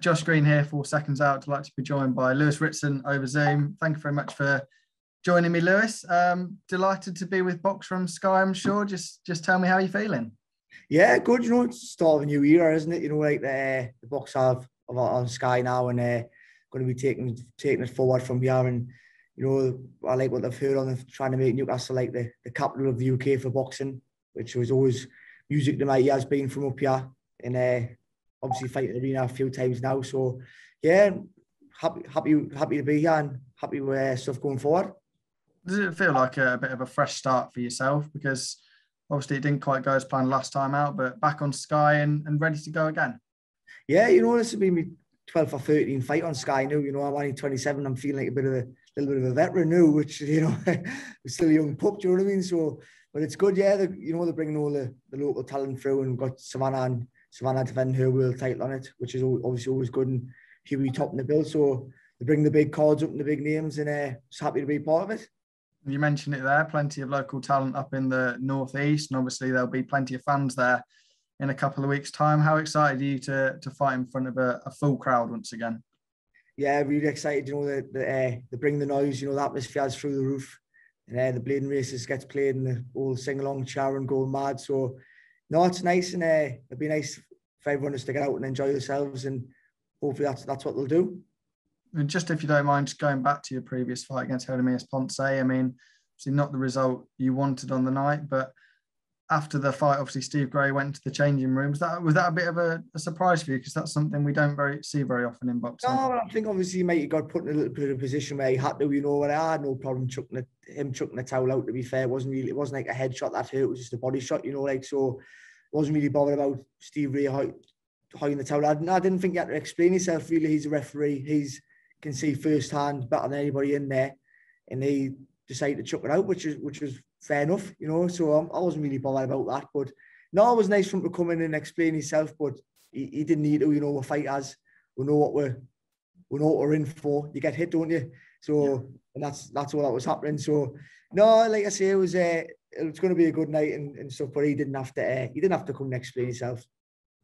Josh Green here four Seconds Out. I'd like to be joined by Lewis Ritson over Zoom. Thank you very much for joining me, Lewis. Um, delighted to be with Box from Sky, I'm sure. Just just tell me how you're feeling. Yeah, good. You know, it's the start of a new era, isn't it? You know, like the, the Box have on Sky now and uh, going to be taking taking it forward from here. And, you know, I like what they've heard on trying to make Newcastle like the, the capital of the UK for boxing, which was always music to my ears being from up here. And uh, obviously fighting arena a few times now. So, yeah, happy happy happy to be here and happy with uh, stuff going forward does it feel like a, a, bit of a fresh start for yourself? Because obviously it didn't quite go as planned last time out, but back on Sky and, and ready to go again. Yeah, you know, this has been my 12 or 13 fight on Sky now. You know, I'm only 27. I'm feeling like a bit of a little bit of a veteran now, which, you know, I'm still a young pup, do you know what I mean? So, but it's good, yeah. you know, they're bringing all the, the local talent through and got Savannah and Savannah defending her world title on it, which is obviously always good. And Hughie topping the bill. So they bring the big cards up and the big names, and uh, just happy to be part of it. You mentioned it there, plenty of local talent up in the northeast, and obviously there'll be plenty of fans there in a couple of weeks' time. How excited are you to to fight in front of a, a full crowd once again? Yeah, really excited. You know, the the, uh, they bring the noise. You know, the atmosphere's through the roof, and uh, the Blaydon Races gets played, and the all sing along, cheer and go mad. So, no, it's nice, and uh, it'd be nice for everyone to get out and enjoy themselves, and hopefully that's that's what they'll do. And just if you don't mind, just going back to your previous fight against Jeremias Ponce, I mean, obviously not the result you wanted on the night, but after the fight, obviously Steve Gray went to the changing rooms. That was that a bit of a, a surprise for you because that's something we don't very see very often in boxing. No, I think obviously mate, he got put in a little bit of a position where he had to, you know, what I had no problem chucking him chucking the towel out. To be fair, it wasn't really, it wasn't like a headshot that hurt. It was just a body shot, you know, like so. Wasn't really bothered about Steve Gray holding the towel. I, I didn't think he had to explain himself. Really, he's a referee. He's can see firsthand better than anybody in there, and they decided to chuck it out, which is which was fair enough, you know. So um, I wasn't really bothered about that, but no, it was nice for him to come in and explain himself, but he, he didn't need to, you know. We're fighters, we know what we're we know what we're in for. You get hit, don't you? So yeah. and that's that's all that was happening. So no, like I say, it was uh, it was going to be a good night and, and stuff, but he didn't have to uh, he didn't have to come and explain himself.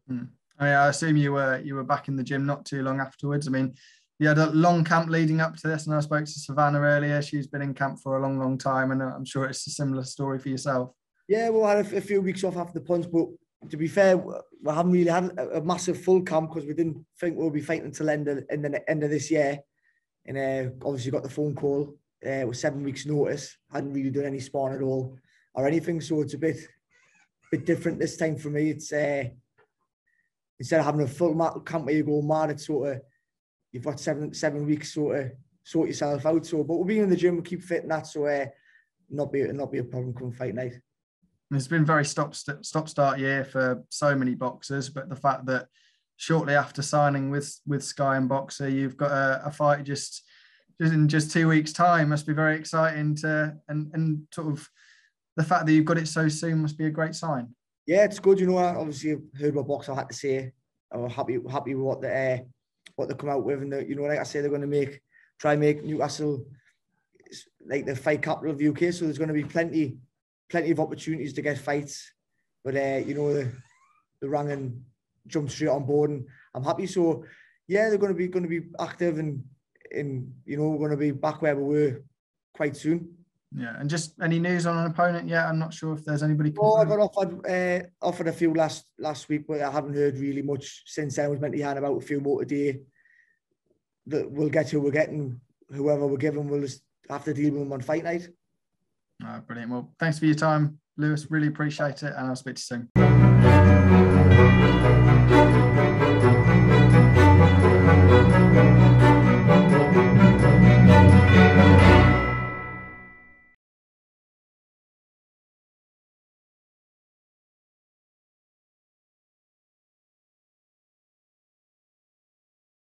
Hmm. I, mean, I assume you were you were back in the gym not too long afterwards. I mean, you had a long camp leading up to this, and I spoke to Savannah earlier. She's been in camp for a long, long time, and I'm sure it's a similar story for yourself. Yeah, well, I had a, few weeks off after the punch, but to be fair, we haven't really had a, massive full camp because we didn't think we'll be fighting until end of, the end of this year. And uh, obviously got the phone call uh, with seven weeks' notice. Hadn't really done any sparring at all or anything, so it's a bit, bit different this time for me. It's uh, instead of having a full camp where you go mad, it's sort of you've got seven seven weeks sort of sort yourself out. So, but we'll be in the gym, we'll keep fit and that, so uh, not be not be a problem come fight night. It's been very stop stop start year for so many boxers, but the fact that shortly after signing with with Sky and Boxxer, you've got a, a fight just just in just two weeks' time must be very exciting to and and sort of the fact that you've got it so soon must be a great sign. Yeah, it's good. You know, I obviously heard what Boxxer had to say. I'm happy happy with what the uh, what they come out with, and the, you know, like I say, they're going to make try make Newcastle like the fight capital of the UK. So there's going to be plenty, plenty of opportunities to get fights. But uh, you know, the the rang and jumped straight on board, and I'm happy. So yeah, they're going to be going to be active, and and you know, we're going to be back where we were quite soon. Yeah, and just any news on an opponent yet? I'm not sure if there's anybody. Oh, I got offered uh, offered a few last last week, but I haven't heard really much since then. I was meant to hear about a few more today. That we'll get who we're getting. Whoever we're given, we'll just have to deal with them on fight night. Right, brilliant. Well, thanks for your time, Lewis. Really appreciate it, and I'll speak to you soon.